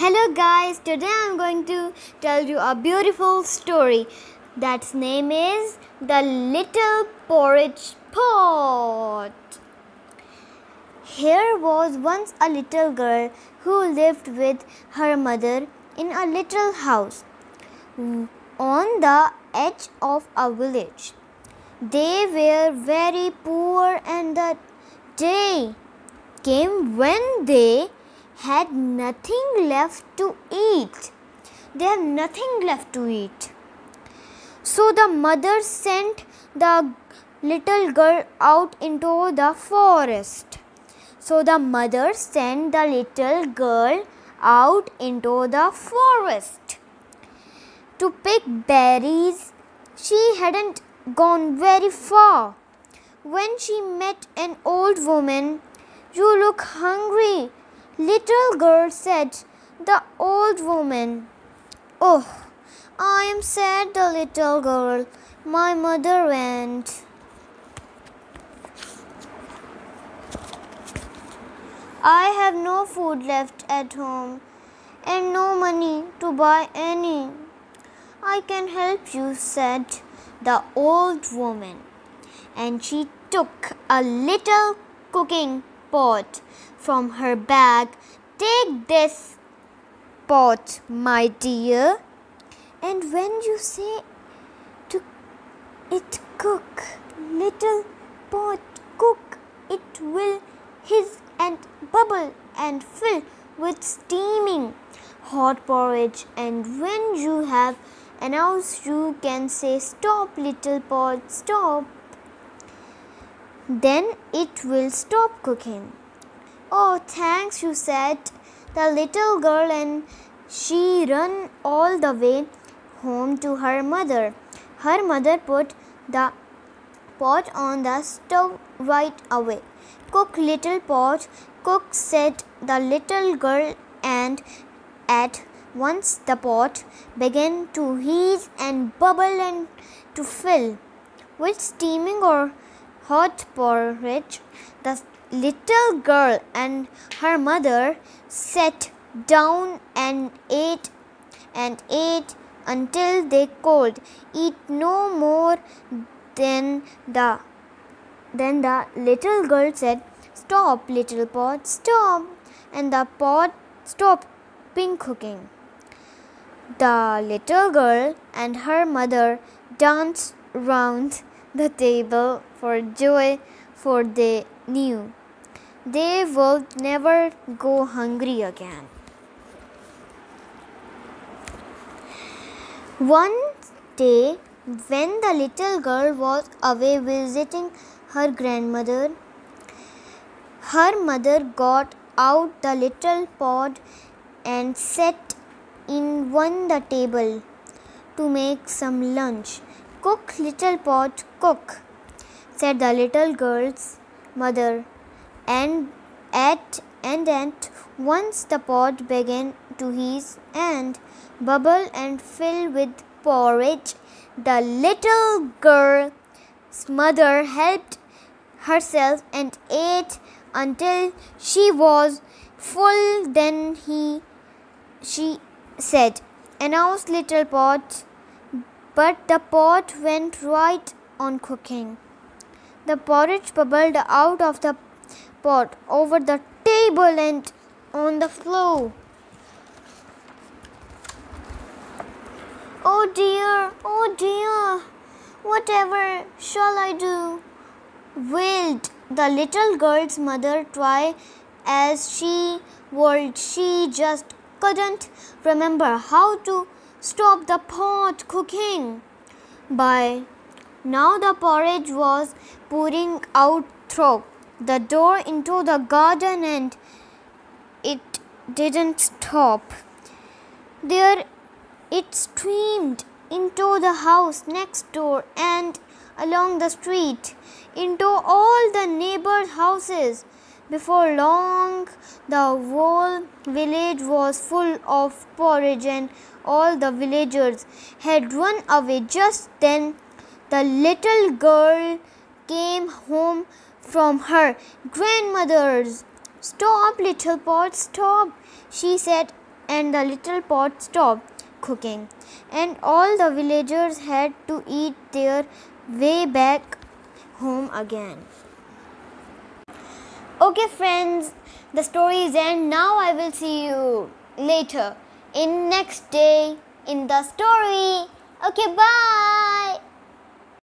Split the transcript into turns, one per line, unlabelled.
Hello guys, today I'm going to tell you a beautiful story. That's name is The Little Porridge Pot. Here was once a little girl who lived with her mother in a little house on the edge of a village. They were very poor and the day came when they had nothing left to eat. They have nothing left to eat. So the mother sent the little girl out into the forest. So the mother sent the little girl out into the forest to pick berries. She hadn't gone very far when she met an old woman. You look hungry, little girl said. The old woman. Oh, I am sad, the little girl. My mother went. I have no food left at home and no money to buy any. I can help you, said the old woman. And she took a little cooking pot from her bag. Take this pot, my dear. And when you say to it cook, little pot cook, it will hiss and bubble and fill with steaming hot porridge. And when you have announced, you can say, Stop, little pot, stop. Then it will stop cooking. Oh, thanks, you said the little girl, and she ran all the way home to her mother. Her mother put the pot on the stove right away. Cook, little pot, cook, said the little girl, and at once the pot began to hiss and bubble and to fill with steaming or hot porridge. The little girl and her mother sat down and ate and ate until they could eat no more than the then the little girl said stop little pot stop. And the pot stopped being cooking. The little girl and her mother danced round the table for joy for they knew they will never go hungry again one day when the little girl was away visiting her grandmother, her mother got out the little pot and set in one the table to make some lunch. Cook, little pot, cook, said the little girl's mother. And at and at once the pot began to hiss and bubble and fill with porridge. The little girl's mother helped herself and ate until she was full. Then he, she said, announced little pot, but the pot went right on cooking. The porridge bubbled out of the pot over the table and on the floor. Oh dear, oh dear, whatever shall I do? wailed the little girl's mother try as she would she just couldn't remember how to stop the pot cooking by now the porridge was pouring out through the door into the garden and it didn't stop there it streamed into the house next door and along the street into all the neighbor houses. Before long, the whole village was full of porridge, and all the villagers had run away. Just then, the little girl came home from her grandmother's. Stop, little pot, stop, she said, and the little pot stopped cooking, and all the villagers had to eat their way back home again. Okay, friends, the story is end. Now I will see you later in next day in the story. Okay, bye.